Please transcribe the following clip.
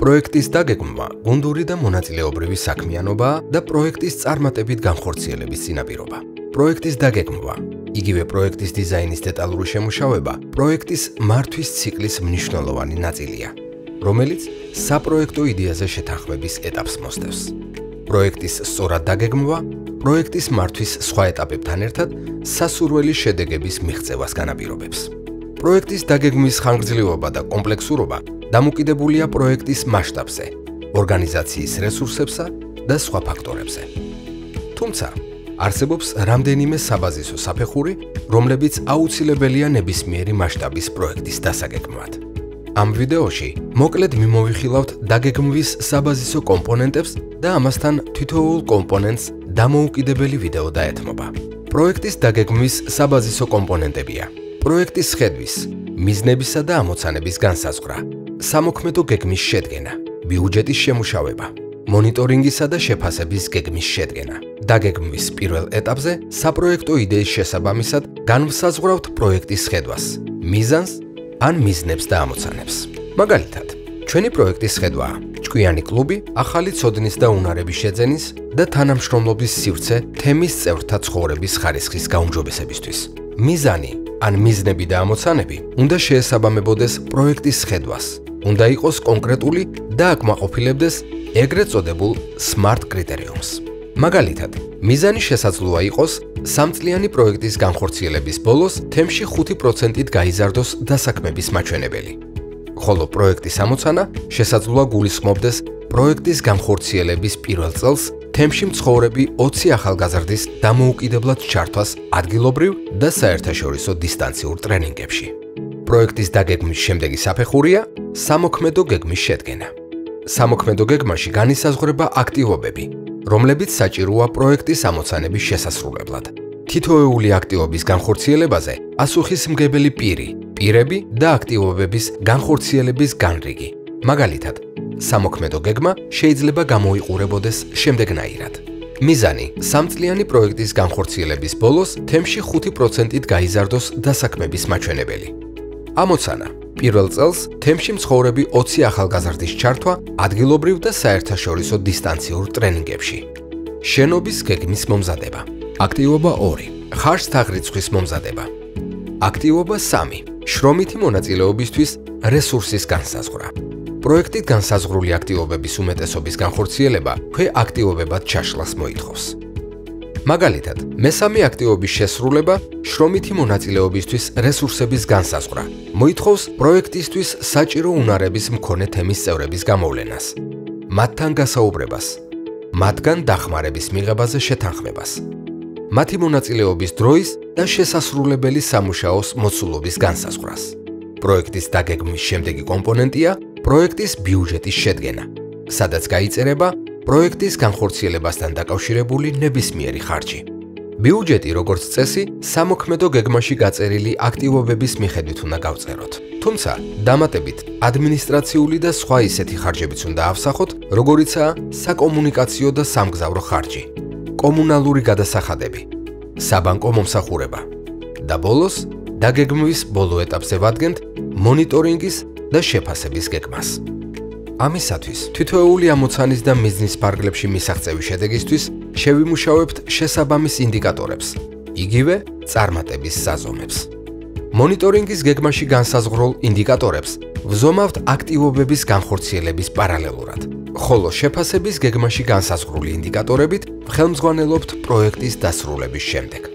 პროექტის დაგეგმვა გუნდური და მონაწილეობრივი საქმიანობაა და პროექტის წარმატებით განხორციელების წინაპირობა. პროექტის დაგეგმვა, იგივე პროექტის დიზაინის დეტალური შემუშავება, პროექტის მართვის ციკლის მნიშვნელოვანი ნაწილია, რომელიც საპროექტო იდეაზე შეთანხმების ეტაპს მოსდევს. პროექტის სწორად დაგეგმვა პროექტის მართვის სხვა ეტაპებთან ერთად სასურველი შედეგების მიღწევას განაპირობებს. პროექტის დაგეგმვის ხანგრძლივობა და კომპლექსურობა დამოკიდებულია პროექტის მასშტაბზე, ორგანიზაციის რესურსებსა და სხვა ფაქტორებზე. თუმცა, არსებობს რამდენიმე საბაზისო საფეხური, რომლებიც აუცილებელია ნებისმიერი მასშტაბის პროექტის დასაგეგმვად. ამ ვიდეოში მოკლედ მიმოვიხილავთ დაგეგმვის საბაზისო კომპონენტებს და ამასთან თითოეულ კომპონენტს დამოუკიდებელი ვიდეო დაეთმობა. პროექტის დაგეგმვის საბაზისო კომპონენტებია: პროექტის ხედვის, მიზნებისა და ამოცანების განსაზღვრა, სამოქმედო გეგმის შედგენა, ბიუჯეტის შემუშავება, მონიტორინგისა და შეფასების გეგმის შედგენა. დაგეგმვის პირველ ეტაპზე საპროექტო იდეის შესაბამისად განვსაზღვრავთ პროექტის ხედვას, მიზანს ან მიზნებს და ამოცანებს. მაგალითად, ჩვენი პროექტის ხედვაა ჭკვიანი კლუბი, ახალი ცოდნის და უნარების შეძენის და თანამშრომლობის სივრცე თემის წევრთა ცხოვრების ხარისხის გაუმჯობესებისთვის. მიზანი ან მიზნები და ამოცანები უნდა შეესაბამებოდეს პროექტის ხედვას. უნდა იყოს კონკრეტული და აკმაყოფილებდეს ეგრეთ წოდებულ SMART კრიტერიუმს. მაგალითად, მიზანი შესაძლოა იყოს სამწლიანი პროექტის განხორციელების ბოლოს თემში 5%-ით გაიზარდოს დასაქმების მაჩვენებელი. ხოლო პროექტის ამოცანა შესაძლოა გულისხმობდეს პროექტის განხორციელების პირველ წელს თემში მცხოვრები 20 ახალგაზრდის დამოუკიდებლად ჩართვას ადგილობრივ და საერთაშორისო დისტანციურ ტრენინგებში. პროექტის დაგეგმვის შემდეგი საფეხურია სამოქმედო გეგმის შედგენა. სამოქმედო გეგმაში განისაზღვრება აქტივობები, რომლებიც საჭიროა პროექტის ამოცანების შესასრულებლად. თითოეული აქტივობის განხორციელებაზე ასუხისმგებელი პირი, პირები და აქტივობების განხორციელების განრიგი. მაგალითად, სამოქმედო გეგმა შეიძლება გამოიყურებოდეს შემდეგნაირად. მიზანი: სამწლიანი პროექტის განხორციელების ბოლოს თემში 5%-ით გაიზარდოს დასაქმების მაჩვენებელი. ამოცანა: პირველ წელს თემში მცხოვრები 20 ახალგაზრდის ჩართვა ადგილობრივ და საერთაშორისო დისტანციურ ტრენინგებში. შენობის გეგმის მომზადება. აქტივობა 2. ხარშთაღრიცხვის მომზადება. აქტივობა 3. შრომითი მონაწილეობისთვის რესურსის განსაზღვრა. პროექტით განსაზღვრული აქტივობების უმეტესობის განხორციელება ქვე აქტივობებად ჩაშლას მოითხოვს. მაგალითად, მესამე აქტივობის შესრულება შრომითი მონაწილეობისთვის რესურსების განსაზღვრა მოითხოვს პროექტისთვის საჭირო უნარების მქონე თემის წევრების გამოვლენას, მათთან გასაუბრებას, მათგან დახმარების მიღებაზე შეთანხმებას, მათი მონაწილეობის დროის და შესასრულებელი სამუშაოს მოცულობის განსაზღვრას. პროექტის დაგეგმვის შემდეგი კომპონენტია პროექტის ბიუჯეტის შედგენა, სადაც გაიწერება პროექტის განხორციელებასთან დაკავშირებული ნებისმიერი ხარჯი. ბიუჯეტი, როგორც წესი, სამოქმედო გეგმაში გაწერილი აქტივობების მიხედვით უნდა გავწეროთ. თუმცა, დამატებით ადმინისტრაციული და სხვა ისეთი ხარჯებიც უნდა ავსახოთ, როგორიცაა საკომუნიკაციო და სამგზავრო ხარჯი, კომუნალური გადასახადები, საბანკო მომსახურება და ბოლოს დაგეგმვის ბოლო ეტაპზე ვადგენთ მონიტორინგის და შეფასების გეგმას. ამისათვის თითოეული ამოცანის და მიზნის ფარგლებში მისაღწევის შედეგისთვის შევიმუშავებთ შესაბამის ინდიკატორებს, იგივე წარმატების საზომებს. მონიტორინგის გეგმაში განსაზღვრულ ინდიკატორებს ვზომავთ აქტივობების განხორციელების პარალელურად, ხოლო შეფასების გეგმაში განსაზღვრული ინდიკატორებით ხელმძღვანელობთ პროექტის დასრულების შემდეგ.